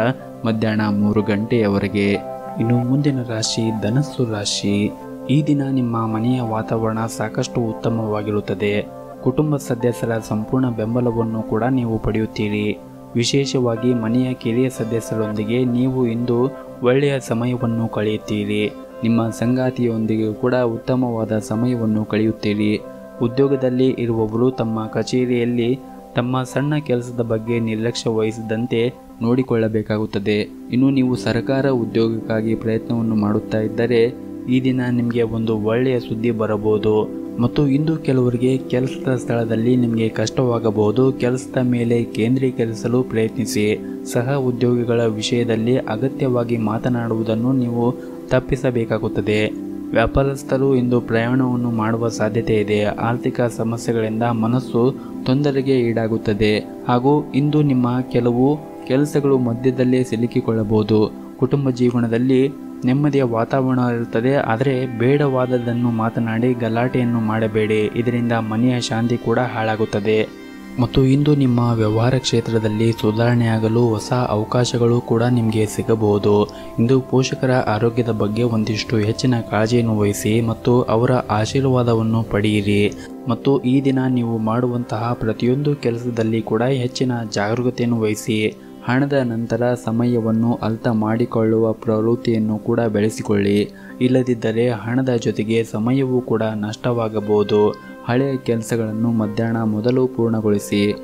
ಮಧ್ಯಾಹ್ನ ಮೂರು ಗಂಟೆಯವರೆಗೆ. ಇನ್ನು ಮುಂದಿನ ರಾಶಿ ಧನಸ್ಸು ರಾಶಿ. ಈ ದಿನ ನಿಮ್ಮ ಮನೆಯ ವಾತಾವರಣ ಸಾಕಷ್ಟು ಉತ್ತಮವಾಗಿರುತ್ತದೆ. ಕುಟುಂಬ ಸದಸ್ಯರ ಸಂಪೂರ್ಣ ಬೆಂಬಲವನ್ನು ಕೂಡ ನೀವು ಪಡೆಯುತ್ತೀರಿ. ವಿಶೇಷವಾಗಿ ಮನೆಯ ಕಿರಿಯ ಸದಸ್ಯರೊಂದಿಗೆ ನೀವು ಇಂದು ಒಳ್ಳೆಯ ಸಮಯವನ್ನು ಕಳೆಯುತ್ತೀರಿ. ನಿಮ್ಮ ಸಂಗಾತಿಯೊಂದಿಗೆ ಕೂಡ ಉತ್ತಮವಾದ ಸಮಯವನ್ನು ಕಳೆಯುತ್ತೀರಿ. ಉದ್ಯೋಗದಲ್ಲಿ ಇರುವವರು ತಮ್ಮ ಕಚೇರಿಯಲ್ಲಿ ತಮ್ಮ ಸಣ್ಣ ಕೆಲಸದ ಬಗ್ಗೆ ನಿರ್ಲಕ್ಷ್ಯ ವಹಿಸದಂತೆ ನೋಡಿಕೊಳ್ಳಬೇಕಾಗುತ್ತದೆ. ಇನ್ನು ನೀವು ಸರ್ಕಾರ ಉದ್ಯೋಗಕ್ಕಾಗಿ ಪ್ರಯತ್ನವನ್ನು ಮಾಡುತ್ತಾ ಇದ್ದರೆ ಈ ದಿನ ನಿಮಗೆ ಒಂದು ಒಳ್ಳೆಯ ಸುದ್ದಿ ಬರಬಹುದು. ಮತ್ತು ಇಂದು ಕೆಲವರಿಗೆ ಕೆಲಸದ ಸ್ಥಳದಲ್ಲಿ ನಿಮಗೆ ಕಷ್ಟವಾಗಬಹುದು. ಕೆಲಸದ ಮೇಲೆ ಕೇಂದ್ರೀಕರಿಸಲು ಪ್ರಯತ್ನಿಸಿ. ಸಹ ಉದ್ಯೋಗಿಗಳ ವಿಷಯದಲ್ಲಿ ಅಗತ್ಯವಾಗಿ ಮಾತನಾಡುವುದನ್ನು ನೀವು ತಪ್ಪಿಸಬೇಕಾಗುತ್ತದೆ. ವ್ಯಾಪಾರಸ್ಥರು ಇಂದು ಪ್ರಯಾಣವನ್ನು ಮಾಡುವ ಸಾಧ್ಯತೆ ಇದೆ. ಆರ್ಥಿಕ ಸಮಸ್ಯೆಗಳಿಂದ ಮನಸ್ಸು ತೊಂದರೆಗೆ ಈಡಾಗುತ್ತದೆ. ಹಾಗೂ ಇಂದು ನಿಮ್ಮ ಕೆಲವು ಕೆಲಸಗಳು ಮಧ್ಯದಲ್ಲೇ ಸಿಲುಕಿಕೊಳ್ಳಬಹುದು. ಕುಟುಂಬ ಜೀವನದಲ್ಲಿ ನೆಮ್ಮದಿಯ ವಾತಾವರಣ ಇರುತ್ತದೆ. ಆದರೆ ಬೇಡವಾದದನ್ನು ಮಾತನಾಡಿ ಗಲಾಟೆಯನ್ನು ಮಾಡಬೇಡಿ. ಇದರಿಂದ ಮನೆಯ ಶಾಂತಿ ಕೂಡ ಹಾಳಾಗುತ್ತದೆ. ಮತ್ತು ಇಂದು ನಿಮ್ಮ ವ್ಯವಹಾರ ಕ್ಷೇತ್ರದಲ್ಲಿ ಸುಧಾರಣೆಯಾಗಲು ಹೊಸ ಅವಕಾಶಗಳು ಕೂಡ ನಿಮಗೆ ಸಿಗಬಹುದು. ಇಂದು ಪೋಷಕರ ಆರೋಗ್ಯದ ಬಗ್ಗೆ ಒಂದಿಷ್ಟು ಹೆಚ್ಚಿನ ಕಾಳಜಿಯನ್ನು ವಹಿಸಿ ಮತ್ತು ಅವರ ಆಶೀರ್ವಾದವನ್ನು ಪಡೆಯಿರಿ. ಮತ್ತು ಈ ದಿನ ನೀವು ಮಾಡುವಂತಹ ಪ್ರತಿಯೊಂದು ಕೆಲಸದಲ್ಲಿ ಕೂಡ ಹೆಚ್ಚಿನ ಜಾಗರೂಕತೆಯನ್ನು ವಹಿಸಿ, ಹಣದ ನಂತರ ಸಮಯವನ್ನು ಅರ್ಥ ಮಾಡಿಕೊಳ್ಳುವ ಪ್ರವೃತ್ತಿಯನ್ನು ಕೂಡ ಬೆಳೆಸಿಕೊಳ್ಳಿ. ಇಲ್ಲದಿದ್ದರೆ ಹಣದ ಜೊತೆಗೆ ಸಮಯವೂ ಕೂಡ ನಷ್ಟವಾಗಬಹುದು. ಹಳೆಯ ಕೆಲಸಗಳನ್ನು ಮಧ್ಯಾಹ್ನ ಮೊದಲು ಪೂರ್ಣಗೊಳಿಸಿ.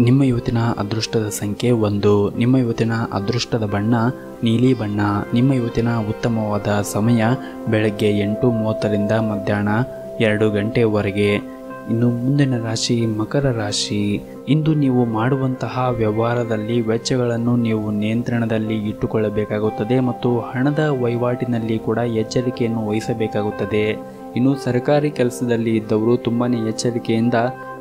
ನಿಮ್ಮ ಇವತ್ತಿನ ಅದೃಷ್ಟದ ಸಂಖ್ಯೆ ಒಂದು. ನಿಮ್ಮ ಇವತ್ತಿನ ಅದೃಷ್ಟದ ಬಣ್ಣ ನೀಲಿ ಬಣ್ಣ. ನಿಮ್ಮ ಇವತ್ತಿನ ಉತ್ತಮವಾದ ಸಮಯ ಬೆಳಗ್ಗೆ ಎಂಟು ಮೂವತ್ತರಿಂದ ಮಧ್ಯಾಹ್ನ ಎರಡು ಗಂಟೆವರೆಗೆ ಇನ್ನು ಮುಂದಿನ ರಾಶಿ ಮಕರ ರಾಶಿ. ಇಂದು ನೀವು ಮಾಡುವಂತಹ ವ್ಯವಹಾರದಲ್ಲಿ ವೆಚ್ಚಗಳನ್ನು ನೀವು ನಿಯಂತ್ರಣದಲ್ಲಿ ಇಟ್ಟುಕೊಳ್ಳಬೇಕಾಗುತ್ತದೆ ಮತ್ತು ಹಣದ ವಹಿವಾಟಿನಲ್ಲಿ ಕೂಡ ಎಚ್ಚರಿಕೆಯನ್ನು ವಹಿಸಬೇಕಾಗುತ್ತದೆ. ಇನ್ನು ಸರ್ಕಾರಿ ಕೆಲಸದಲ್ಲಿ ಇದ್ದವರು ತುಂಬಾ ಎಚ್ಚರಿಕೆಯಿಂದ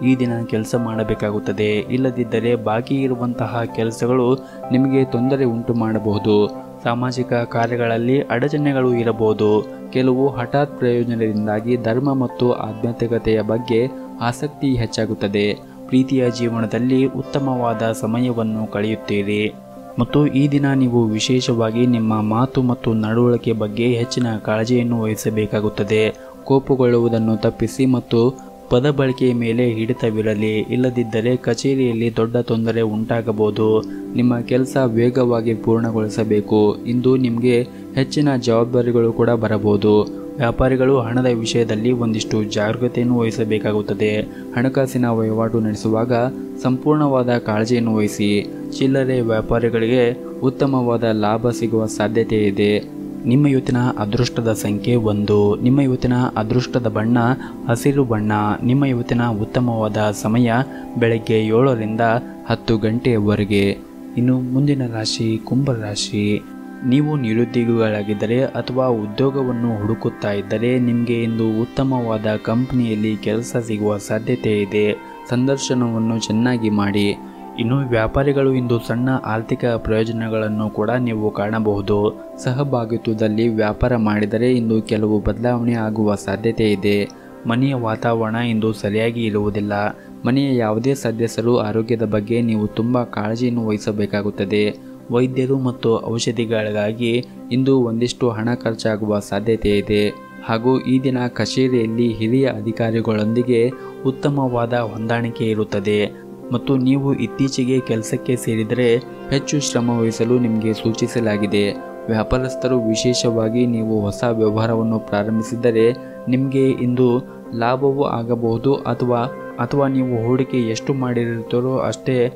ಈ ದಿನ ಕೆಲಸ ಮಾಡಬೇಕಾಗುತ್ತದೆ. ಇಲ್ಲದಿದ್ದರೆ ಬಾಕಿ ಇರುವಂತಹ ಕೆಲಸಗಳು ನಿಮಗೆ ತೊಂದರೆ ಉಂಟು ಮಾಡಬಹುದು. ಸಾಮಾಜಿಕ ಕಾರ್ಯಗಳಲ್ಲಿ ಅಡಚಣೆಗಳು ಇರಬಹುದು. ಕೆಲವು ಹಠಾತ್ ಪ್ರಯೋಜನದಿಂದಾಗಿ ಧರ್ಮ ಮತ್ತು ಆಧ್ಯಾತ್ಮಿಕತೆಯ ಬಗ್ಗೆ ಆಸಕ್ತಿ ಹೆಚ್ಚಾಗುತ್ತದೆ. ಪ್ರೀತಿಯ ಜೀವನದಲ್ಲಿ ಉತ್ತಮವಾದ ಸಮಯವನ್ನು ಕಳೆಯುತ್ತೀರಿ. ಮತ್ತು ಈ ದಿನ ನೀವು ವಿಶೇಷವಾಗಿ ನಿಮ್ಮ ಮಾತು ಮತ್ತು ನಡವಳಿಕೆ ಬಗ್ಗೆ ಹೆಚ್ಚಿನ ಕಾಳಜಿಯನ್ನು ವಹಿಸಬೇಕಾಗುತ್ತದೆ. ಕೋಪಗೊಳ್ಳುವುದನ್ನು ತಪ್ಪಿಸಿ ಮತ್ತು ಪದ ಬಳಕೆಯ ಮೇಲೆ ಹಿಡಿತವಿರಲಿ. ಇಲ್ಲದಿದ್ದರೆ ಕಚೇರಿಯಲ್ಲಿ ದೊಡ್ಡ ತೊಂದರೆ ಉಂಟಾಗಬಹುದು. ನಿಮ್ಮ ಕೆಲಸ ವೇಗವಾಗಿ ಪೂರ್ಣಗೊಳಿಸಬೇಕು. ಇಂದು ನಿಮಗೆ ಹೆಚ್ಚಿನ ಜವಾಬ್ದಾರಿಗಳು ಕೂಡ ಬರಬಹುದು. ವ್ಯಾಪಾರಿಗಳು ಹಣದ ವಿಷಯದಲ್ಲಿ ಒಂದಿಷ್ಟು ಜಾಗೃತೆಯನ್ನು ವಹಿಸಬೇಕಾಗುತ್ತದೆ. ಹಣಕಾಸಿನ ವಹಿವಾಟು ನಡೆಸುವಾಗ ಸಂಪೂರ್ಣವಾದ ಕಾಳಜಿಯನ್ನು ವಹಿಸಿ. ಚಿಲ್ಲರೆ ವ್ಯಾಪಾರಿಗಳಿಗೆ ಉತ್ತಮವಾದ ಲಾಭ ಸಿಗುವ ಸಾಧ್ಯತೆ ಇದೆ ನಿಮ್ಮ ಇವತ್ತಿನ ಅದೃಷ್ಟದ ಸಂಖ್ಯೆ ಒಂದು. ನಿಮ್ಮ ಇವತ್ತಿನ ಅದೃಷ್ಟದ ಬಣ್ಣ ಹಸಿರು ಬಣ್ಣ. ನಿಮ್ಮ ಇವತ್ತಿನ ಉತ್ತಮವಾದ ಸಮಯ ಬೆಳಗ್ಗೆ ಏಳರಿಂದ ಹತ್ತು ಗಂಟೆಯವರೆಗೆ. ಇನ್ನು ಮುಂದಿನ ರಾಶಿ ಕುಂಭ ರಾಶಿ. ನೀವು ನಿರುದ್ಯೋಗಿಗಳಾಗಿದ್ದರೆ ಅಥವಾ ಉದ್ಯೋಗವನ್ನು ಹುಡುಕುತ್ತಾ ಇದ್ದರೆ ನಿಮಗೆ ಇಂದು ಉತ್ತಮವಾದ ಕಂಪನಿಯಲ್ಲಿ ಕೆಲಸ ಸಿಗುವ ಸಾಧ್ಯತೆ ಇದೆ. ಸಂದರ್ಶನವನ್ನು ಚೆನ್ನಾಗಿ ಮಾಡಿ. ಇನ್ನು ವ್ಯಾಪಾರಿಗಳು ಇಂದು ಸಣ್ಣ ಆರ್ಥಿಕ ಪ್ರಯೋಜನಗಳನ್ನು ಕೂಡ ನೀವು ಕಾಣಬಹುದು. ಸಹಭಾಗಿತ್ವದಲ್ಲಿ ವ್ಯಾಪಾರ ಮಾಡಿದರೆ ಇಂದು ಕೆಲವು ಬದಲಾವಣೆ ಆಗುವ ಸಾಧ್ಯತೆ ಇದೆ. ಮನೆಯ ವಾತಾವರಣ ಇಂದು ಸರಿಯಾಗಿ ಇರುವುದಿಲ್ಲ. ಮನೆಯ ಯಾವುದೇ ಸದಸ್ಯರು ಆರೋಗ್ಯದ ಬಗ್ಗೆ ನೀವು ತುಂಬ ಕಾಳಜಿಯನ್ನು ವಹಿಸಬೇಕಾಗುತ್ತದೆ. ವೈದ್ಯರು ಮತ್ತು ಔಷಧಿಗಳಿಗಾಗಿ ಇಂದು ಒಂದಿಷ್ಟು ಹಣ ಖರ್ಚಾಗುವ ಸಾಧ್ಯತೆ ಇದೆ. ಹಾಗೂ ಈ ದಿನ ಕಚೇರಿಯಲ್ಲಿ ಹಿರಿಯ ಅಧಿಕಾರಿಗಳೊಂದಿಗೆ ಉತ್ತಮವಾದ ಹೊಂದಾಣಿಕೆ ಇರುತ್ತದೆ. ಮತ್ತು ನೀವು ಇತ್ತೀಚೆಗೆ ಕೆಲಸಕ್ಕೆ ಸೇರಿದರೆ ಹೆಚ್ಚು ಶ್ರಮ ವಹಿಸಲು ನಿಮಗೆ ಸೂಚಿಸಲಾಗಿದೆ. ವ್ಯಾಪಾರಸ್ಥರು ವಿಶೇಷವಾಗಿ ನೀವು ಹೊಸ ವ್ಯವಹಾರವನ್ನು ಪ್ರಾರಂಭಿಸಿದರೆ ನಿಮಗೆ ಇಂದು ಲಾಭವೂ ಆಗಬಹುದು ಅಥವಾ ಅಥವಾ ನೀವು ಹೂಡಿಕೆ ಎಷ್ಟು ಮಾಡಿರುತ್ತೋ ಅಷ್ಟೇ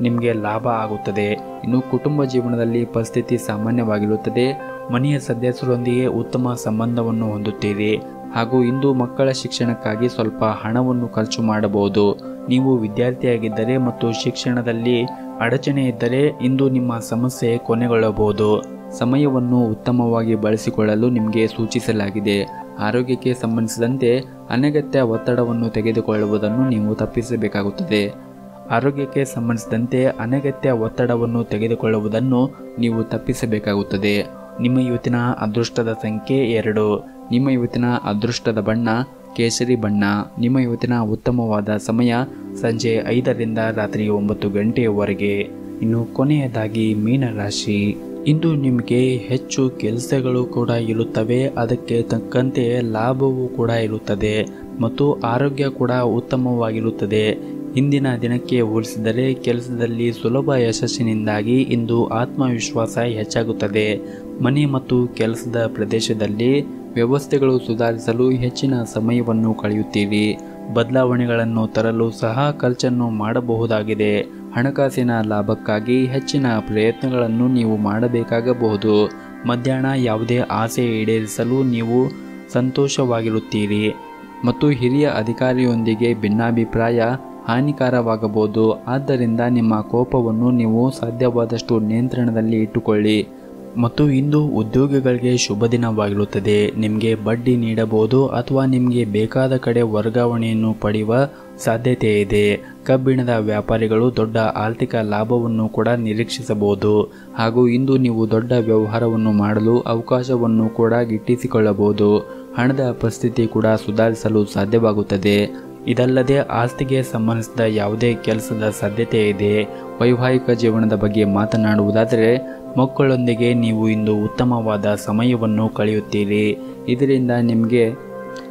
ನಿಮಗೆ ಲಾಭ ಆಗುತ್ತದೆ. ಇನ್ನು ಕುಟುಂಬ ಜೀವನದಲ್ಲಿ ಪರಿಸ್ಥಿತಿ ಸಾಮಾನ್ಯವಾಗಿರುತ್ತದೆ. ಮನೆಯ ಸದಸ್ಯರೊಂದಿಗೆ ಉತ್ತಮ ಸಂಬಂಧವನ್ನು ಹೊಂದುತ್ತೀರಿ. ಹಾಗೂ ಇಂದು ಮಕ್ಕಳ ಶಿಕ್ಷಣಕ್ಕಾಗಿ ಸ್ವಲ್ಪ ಹಣವನ್ನು ಖರ್ಚು ಮಾಡಬಹುದು. ನೀವು ವಿದ್ಯಾರ್ಥಿಯಾಗಿದ್ದರೆ ಮತ್ತು ಶಿಕ್ಷಣದಲ್ಲಿ ಅಡಚಣೆ ಇದ್ದರೆ ಇಂದು ನಿಮ್ಮ ಸಮಸ್ಯೆ ಕೊನೆಗೊಳ್ಳಬಹುದು. ಸಮಯವನ್ನು ಉತ್ತಮವಾಗಿ ಬಳಸಿಕೊಳ್ಳಲು ನಿಮಗೆ ಸೂಚಿಸಲಾಗಿದೆ. ಆರೋಗ್ಯಕ್ಕೆ ಸಂಬಂಧಿಸಿದಂತೆ ಅನಗತ್ಯ ಒತ್ತಡವನ್ನು ತೆಗೆದುಕೊಳ್ಳುವುದನ್ನು ನೀವು ತಪ್ಪಿಸಬೇಕಾಗುತ್ತದೆ. ಆರೋಗ್ಯಕ್ಕೆ ಸಂಬಂಧಿಸಿದಂತೆ ಅನಗತ್ಯ ಒತ್ತಡವನ್ನು ತೆಗೆದುಕೊಳ್ಳುವುದನ್ನು ನೀವು ತಪ್ಪಿಸಬೇಕಾಗುತ್ತದೆ. ನಿಮ್ಮ ಇವತ್ತಿನ ಅದೃಷ್ಟದ ಸಂಖ್ಯೆ ಎರಡು. ನಿಮ್ಮ ಇವತ್ತಿನ ಅದೃಷ್ಟದ ಬಣ್ಣ ಕೇಸರಿ ಬಣ್ಣ. ನಿಮ್ಮ ಇವತ್ತಿನ ಉತ್ತಮವಾದ ಸಮಯ ಸಂಜೆ ಐದರಿಂದ ರಾತ್ರಿ ಒಂಬತ್ತು ಗಂಟೆಯವರೆಗೆ. ಇನ್ನು ಕೊನೆಯದಾಗಿ ಮೀನರಾಶಿ. ಇಂದು ನಿಮಗೆ ಹೆಚ್ಚು ಕೆಲಸಗಳು ಕೂಡ ಇರುತ್ತವೆ. ಅದಕ್ಕೆ ತಕ್ಕಂತೆ ಲಾಭವೂ ಕೂಡ ಇರುತ್ತದೆ. ಮತ್ತು ಆರೋಗ್ಯ ಕೂಡ ಉತ್ತಮವಾಗಿರುತ್ತದೆ. ಇಂದಿನ ದಿನಕ್ಕೆ ಹೋಲಿಸಿದರೆ ಕೆಲಸದಲ್ಲಿ ಸುಲಭ ಯಶಸ್ಸಿನಿಂದಾಗಿ ಇಂದು ಆತ್ಮವಿಶ್ವಾಸ ಹೆಚ್ಚಾಗುತ್ತದೆ. ಮನೆ ಮತ್ತು ಕೆಲಸದ ಪ್ರದೇಶದಲ್ಲಿ ವ್ಯವಸ್ಥೆಗಳು ಸುಧಾರಿಸಲು ಹೆಚ್ಚಿನ ಸಮಯವನ್ನು ಕಳೆಯುತ್ತೀರಿ. ಬದಲಾವಣೆಗಳನ್ನು ತರಲು ಸಹ ಖರ್ಚನ್ನು ಮಾಡಬಹುದಾಗಿದೆ. ಹಣಕಾಸಿನ ಲಾಭಕ್ಕಾಗಿ ಹೆಚ್ಚಿನ ಪ್ರಯತ್ನಗಳನ್ನು ನೀವು ಮಾಡಬೇಕಾಗಬಹುದು. ಮಧ್ಯಾಹ್ನ ಯಾವುದೇ ಆಸೆ ಈಡೇರಿಸಲು ನೀವು ಸಂತೋಷವಾಗಿರುತ್ತೀರಿ. ಮತ್ತು ಹಿರಿಯ ಅಧಿಕಾರಿಯೊಂದಿಗೆ ಭಿನ್ನಾಭಿಪ್ರಾಯ ಹಾನಿಕಾರವಾಗಬಹುದು. ಆದ್ದರಿಂದ ನಿಮ್ಮ ಕೋಪವನ್ನು ನೀವು ಸಾಧ್ಯವಾದಷ್ಟು ನಿಯಂತ್ರಣದಲ್ಲಿ ಇಟ್ಟುಕೊಳ್ಳಿ. ಮತ್ತು ಇಂದು ಉದ್ಯೋಗಿಗಳಿಗೆ ಶುಭ ದಿನವಾಗಿರುತ್ತದೆ. ನಿಮಗೆ ಬಡ್ಡಿ ನೀಡಬಹುದು ಅಥವಾ ನಿಮಗೆ ಬೇಕಾದ ಕಡೆ ವರ್ಗಾವಣೆಯನ್ನು ಪಡೆಯುವ ಸಾಧ್ಯತೆ ಇದೆ. ಕಬ್ಬಿಣದ ವ್ಯಾಪಾರಿಗಳು ದೊಡ್ಡ ಆರ್ಥಿಕ ಲಾಭವನ್ನು ಕೂಡ ನಿರೀಕ್ಷಿಸಬಹುದು. ಹಾಗೂ ಇಂದು ನೀವು ದೊಡ್ಡ ವ್ಯವಹಾರವನ್ನು ಮಾಡಲು ಅವಕಾಶವನ್ನು ಕೂಡ ಗಿಟ್ಟಿಸಿಕೊಳ್ಳಬಹುದು. ಹಣದ ಪರಿಸ್ಥಿತಿ ಕೂಡ ಸುಧಾರಿಸಲು ಸಾಧ್ಯವಾಗುತ್ತದೆ. ಇದಲ್ಲದೆ ಆಸ್ತಿಗೆ ಸಂಬಂಧಿಸಿದ ಯಾವುದೇ ಕೆಲಸದ ಸಾಧ್ಯತೆ ಇದೆ. ವೈವಾಹಿಕ ಜೀವನದ ಬಗ್ಗೆ ಮಾತನಾಡುವುದಾದರೆ, ಮಕ್ಕಳೊಂದಿಗೆ ನೀವು ಇಂದು ಉತ್ತಮವಾದ ಸಮಯವನ್ನು ಕಳೆಯುತ್ತೀರಿ. ಇದರಿಂದ ನಿಮಗೆ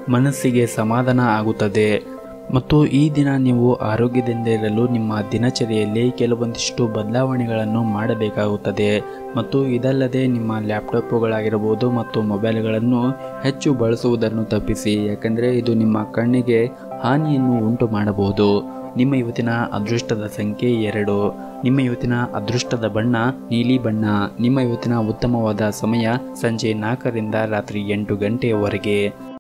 ಮನಸ್ಸಿಗೆ ಸಮಾಧಾನ ಆಗುತ್ತದೆ. ಮತ್ತು ಈ ದಿನ ನೀವು ಆರೋಗ್ಯದಿಂದ ಇರಲು ನಿಮ್ಮ ದಿನಚರಿಯಲ್ಲಿ ಕೆಲವೊಂದಿಷ್ಟು ಬದಲಾವಣೆಗಳನ್ನು ಮಾಡಬೇಕಾಗುತ್ತದೆ. ಮತ್ತು ಇದಲ್ಲದೆ ನಿಮ್ಮ ಲ್ಯಾಪ್ಟಾಪ್ಗಳಾಗಿರಬಹುದು ಮತ್ತು ಮೊಬೈಲ್ಗಳನ್ನು ಹೆಚ್ಚು ಬಳಸುವುದನ್ನು ತಪ್ಪಿಸಿ, ಯಾಕಂದರೆ ಇದು ನಿಮ್ಮ ಕಣ್ಣಿಗೆ ಹಾನಿಯನ್ನು ಉಂಟು ಮಾಡಬಹುದು ನಿಮ್ಮ ಇವತ್ತಿನ ಅದೃಷ್ಟದ ಸಂಖ್ಯೆ ಎರಡು. ನಿಮ್ಮ ಇವತ್ತಿನ ಅದೃಷ್ಟದ ಬಣ್ಣ ನೀಲಿ ಬಣ್ಣ. ನಿಮ್ಮ ಇವತ್ತಿನ ಉತ್ತಮವಾದ ಸಮಯ ಸಂಜೆ ನಾಲ್ಕರಿಂದ ರಾತ್ರಿ ಎಂಟು ಗಂಟೆಯವರೆಗೆ.